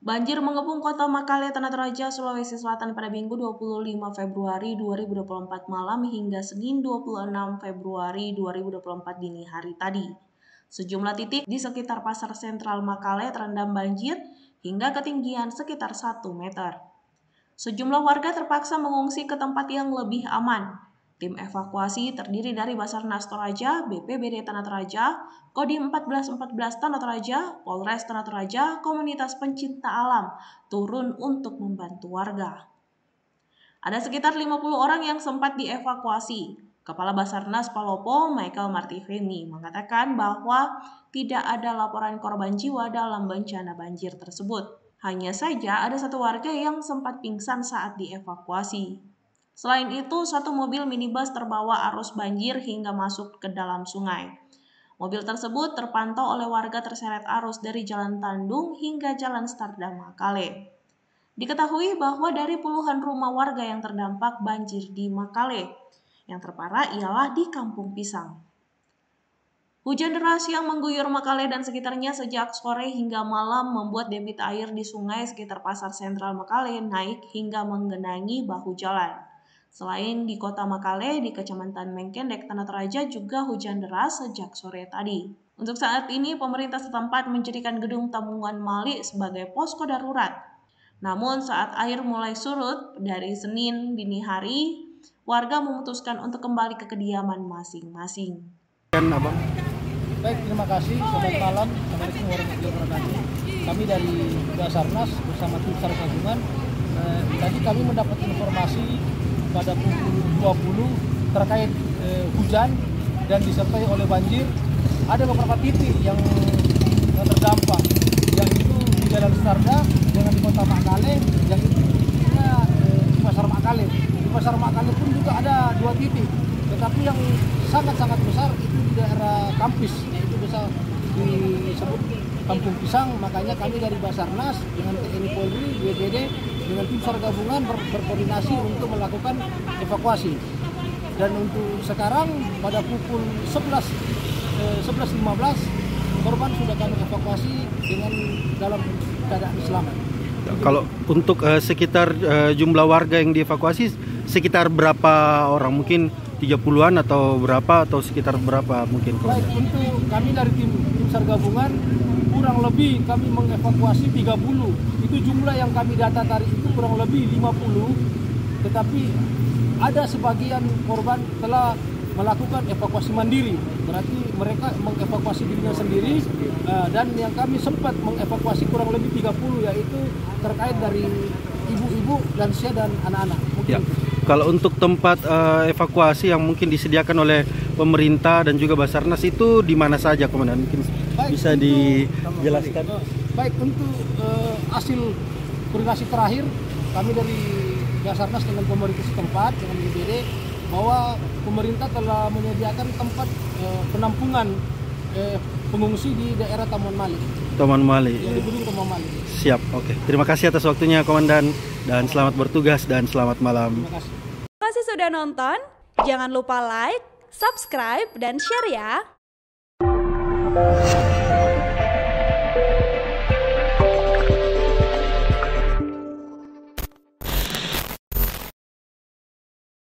Banjir mengepung kota Makale, Tanah Toraja, Sulawesi Selatan pada Minggu 25 Februari 2024 malam hingga Senin 26 Februari 2024 dini hari tadi. Sejumlah titik di sekitar pasar sentral Makale terendam banjir hingga ketinggian sekitar 1 meter. Sejumlah warga terpaksa mengungsi ke tempat yang lebih aman, Tim evakuasi terdiri dari Basarnas Toraja, BPBD Tanah Toraja, Kodim 1414 Tanah Toraja, Polres Tanah Toraja, komunitas pencinta alam turun untuk membantu warga. Ada sekitar 50 orang yang sempat dievakuasi. Kepala Basarnas Palopo, Michael Martiveni, mengatakan bahwa tidak ada laporan korban jiwa dalam bencana banjir tersebut. Hanya saja ada satu warga yang sempat pingsan saat dievakuasi. Selain itu, satu mobil minibus terbawa arus banjir hingga masuk ke dalam sungai. Mobil tersebut terpantau oleh warga terseret arus dari Jalan Tandung hingga Jalan Starda Makale. Diketahui bahwa dari puluhan rumah warga yang terdampak banjir di Makale, yang terparah ialah di Kampung Pisang. Hujan deras yang mengguyur Makale dan sekitarnya sejak sore hingga malam membuat debit air di sungai sekitar pasar sentral Makale naik hingga menggenangi bahu jalan. Selain di kota Makale, di Kecamatan Mengkendek, Tanah Toraja juga hujan deras sejak sore tadi. Untuk saat ini, pemerintah setempat menjadikan gedung tabungan Mali sebagai posko darurat. Namun saat air mulai surut dari Senin dini hari, warga memutuskan untuk kembali ke kediaman masing-masing. Baik, terima kasih. Selamat malam. Kami dari Basarnas bersama tim SAR. Eh, tadi kami mendapat informasi pada pukul 20 terkait eh, hujan dan disertai oleh banjir. Ada beberapa titik yang terdampak, yang itu di Jalan Sarda dengan di Kota Makale, yang itu eh, di Pasar Makale. Di Pasar Makale pun juga ada dua titik, tetapi yang sangat-sangat besar itu di daerah Kampis, yaitu bisa disebut Kampung Pisang. Makanya kami dari Basarnas dengan TNI Polri, BPD dengan tim SAR gabungan ber berkoordinasi untuk melakukan evakuasi. Dan untuk sekarang pada pukul 11 eh, 11.15 korban sudah kami evakuasi dengan dalam keadaan selamat. Kalau untuk uh, sekitar uh, jumlah warga yang dievakuasi sekitar berapa orang? Mungkin 30-an atau berapa atau sekitar berapa mungkin? Baik, untuk kami dari tim tim SAR gabungan kurang lebih kami mengevakuasi 30. Itu jumlah yang kami data tadi itu kurang lebih 50. Tetapi ada sebagian korban telah melakukan evakuasi mandiri. Berarti mereka mengevakuasi dirinya sendiri uh, dan yang kami sempat mengevakuasi kurang lebih 30 yaitu terkait dari ibu-ibu, lansia dan anak-anak. Ya. Kalau untuk tempat uh, evakuasi yang mungkin disediakan oleh pemerintah dan juga Basarnas itu di mana saja, Komandan? Mungkin bisa dijelaskan. Baik, untuk uh, hasil koordinasi terakhir kami dari Basarnas dengan pemerintah setempat dengan BPD bahwa pemerintah telah menyediakan tempat uh, penampungan uh, pengungsi di daerah Taman Mali. Taman Mali. Yang di Gunung Taman Mali. Siap, oke. Terima kasih atas waktunya, Komandan, dan selamat bertugas dan selamat malam. Terima kasih. Terima kasih sudah nonton. Jangan lupa like, subscribe, dan share ya. Thank you.